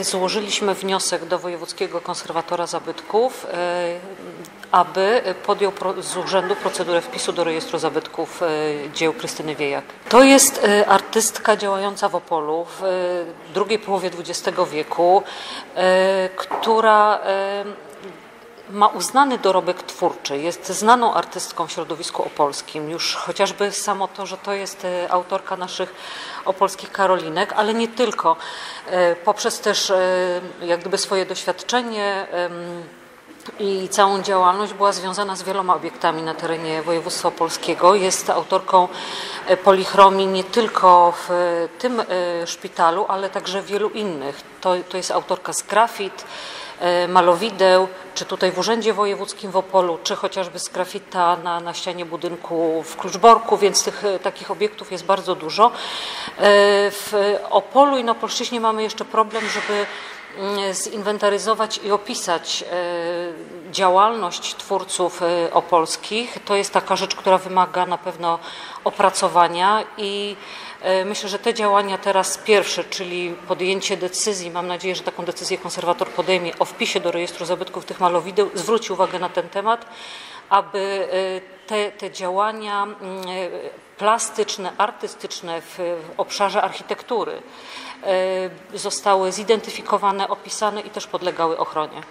Złożyliśmy wniosek do Wojewódzkiego Konserwatora Zabytków, e, aby podjął z urzędu procedurę wpisu do rejestru zabytków e, dzieł Krystyny Wiejak. To jest e, artystka działająca w Opolu w drugiej połowie XX wieku, która ma uznany dorobek twórczy, jest znaną artystką w środowisku opolskim. Już chociażby samo to, że to jest e, autorka naszych opolskich Karolinek, ale nie tylko. E, Poprzez też e, jak gdyby swoje doświadczenie i całą działalność była związana z wieloma obiektami na terenie województwa opolskiego. Jest autorką polichromii nie tylko w tym szpitalu, ale także wielu innych. To, to jest autorka z grafit, malowideł, czy tutaj w Urzędzie Wojewódzkim w Opolu, czy chociażby z grafita na, na ścianie budynku w Kluczborku, więc tych e, takich obiektów jest bardzo dużo. E, W Opolu i na Opolszczyźnie mamy jeszcze problem, żeby zinwentaryzować i opisać e, działalność twórców e, opolskich. To jest taka rzecz, która wymaga na pewno opracowania i e, myślę, że te działania teraz pierwsze, czyli podjęcie decyzji, mam nadzieję, że taką decyzję konserwator podejmie o wpisie do rejestru zabytków tych malowideł, zwróci uwagę na ten temat, aby te, te działania mm, plastyczne, artystyczne w, obszarze architektury zostały zidentyfikowane, opisane i też podlegały ochronie.